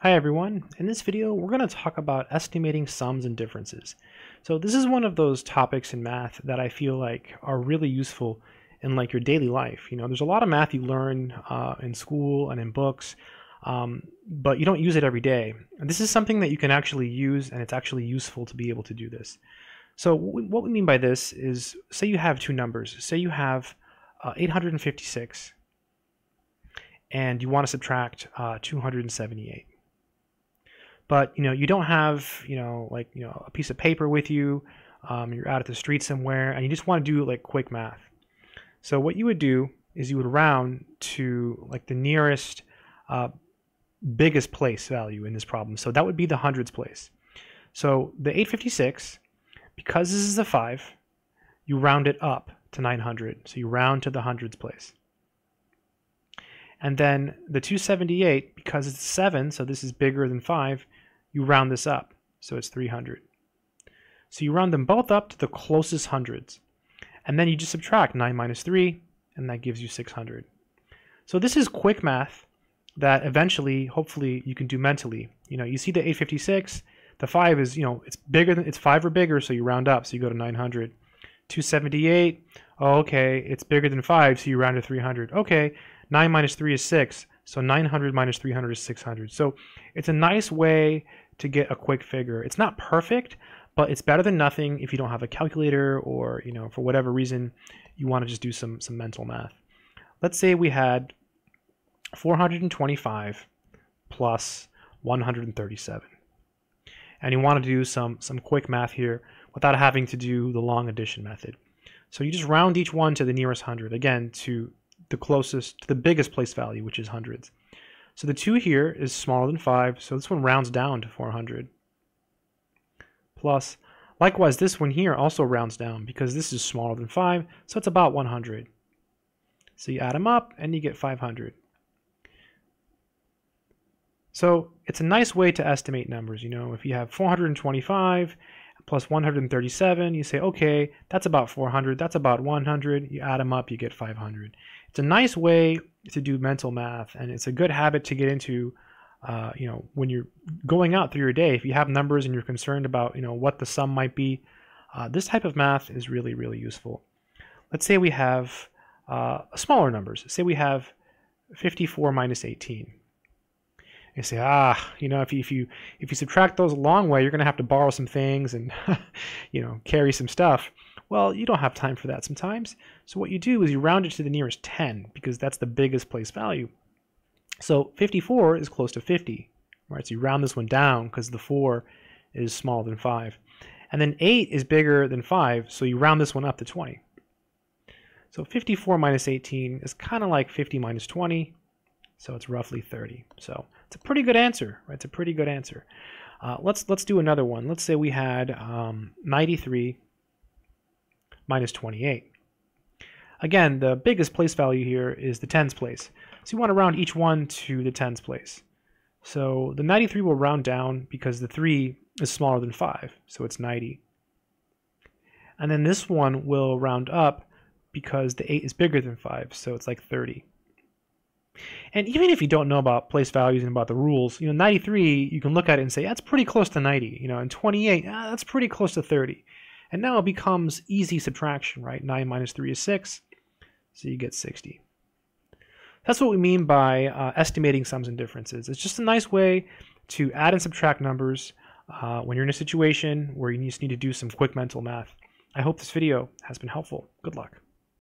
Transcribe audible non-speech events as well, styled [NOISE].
Hi everyone, in this video we're going to talk about estimating sums and differences. So this is one of those topics in math that I feel like are really useful in like your daily life. You know, there's a lot of math you learn uh, in school and in books, um, but you don't use it every day. And this is something that you can actually use and it's actually useful to be able to do this. So what we mean by this is, say you have two numbers. Say you have uh, 856 and you want to subtract uh, 278 but you know you don't have you know like you know a piece of paper with you um, you're out at the street somewhere and you just want to do like quick math. So what you would do is you would round to like the nearest uh, biggest place value in this problem. So that would be the hundreds place. So the 856 because this is a 5 you round it up to 900 so you round to the hundreds place. And then the 278 because it's 7 so this is bigger than 5 you round this up, so it's 300. So you round them both up to the closest hundreds. And then you just subtract 9 minus 3, and that gives you 600. So this is quick math that eventually, hopefully, you can do mentally. You know, you see the 856, the 5 is, you know, it's bigger than, it's 5 or bigger, so you round up, so you go to 900. 278, oh, okay, it's bigger than 5, so you round to 300. Okay, 9 minus 3 is 6, so 900 minus 300 is 600. So it's a nice way to get a quick figure. It's not perfect, but it's better than nothing if you don't have a calculator or, you know, for whatever reason you want to just do some, some mental math. Let's say we had 425 plus 137. And you want to do some, some quick math here without having to do the long addition method. So you just round each one to the nearest hundred, again, to the closest to the biggest place value, which is hundreds. So the 2 here is smaller than 5, so this one rounds down to 400. Plus, likewise, this one here also rounds down because this is smaller than 5, so it's about 100. So you add them up and you get 500. So it's a nice way to estimate numbers. You know, if you have 425 plus 137, you say, okay, that's about 400, that's about 100. You add them up, you get 500. It's a nice way to do mental math, and it's a good habit to get into. Uh, you know, when you're going out through your day, if you have numbers and you're concerned about, you know, what the sum might be, uh, this type of math is really, really useful. Let's say we have uh, smaller numbers. Say we have 54 minus 18 you say, ah, you know, if you, if you if you subtract those a long way, you're going to have to borrow some things and, [LAUGHS] you know, carry some stuff. Well, you don't have time for that sometimes. So what you do is you round it to the nearest 10 because that's the biggest place value. So 54 is close to 50, right? So you round this one down because the 4 is smaller than 5. And then 8 is bigger than 5, so you round this one up to 20. So 54 minus 18 is kind of like 50 minus 20, so it's roughly 30. So it's a pretty good answer, right? It's a pretty good answer. Uh, let's let's do another one. Let's say we had um, 93 minus 28. Again, the biggest place value here is the tens place. So you want to round each one to the tens place. So the 93 will round down because the 3 is smaller than 5, so it's 90. And then this one will round up because the 8 is bigger than 5, so it's like 30. And even if you don't know about place values and about the rules, you know, 93, you can look at it and say, that's pretty close to 90. You know, and 28, ah, that's pretty close to 30. And now it becomes easy subtraction, right? 9 minus 3 is 6, so you get 60. That's what we mean by uh, estimating sums and differences. It's just a nice way to add and subtract numbers uh, when you're in a situation where you just need to do some quick mental math. I hope this video has been helpful. Good luck.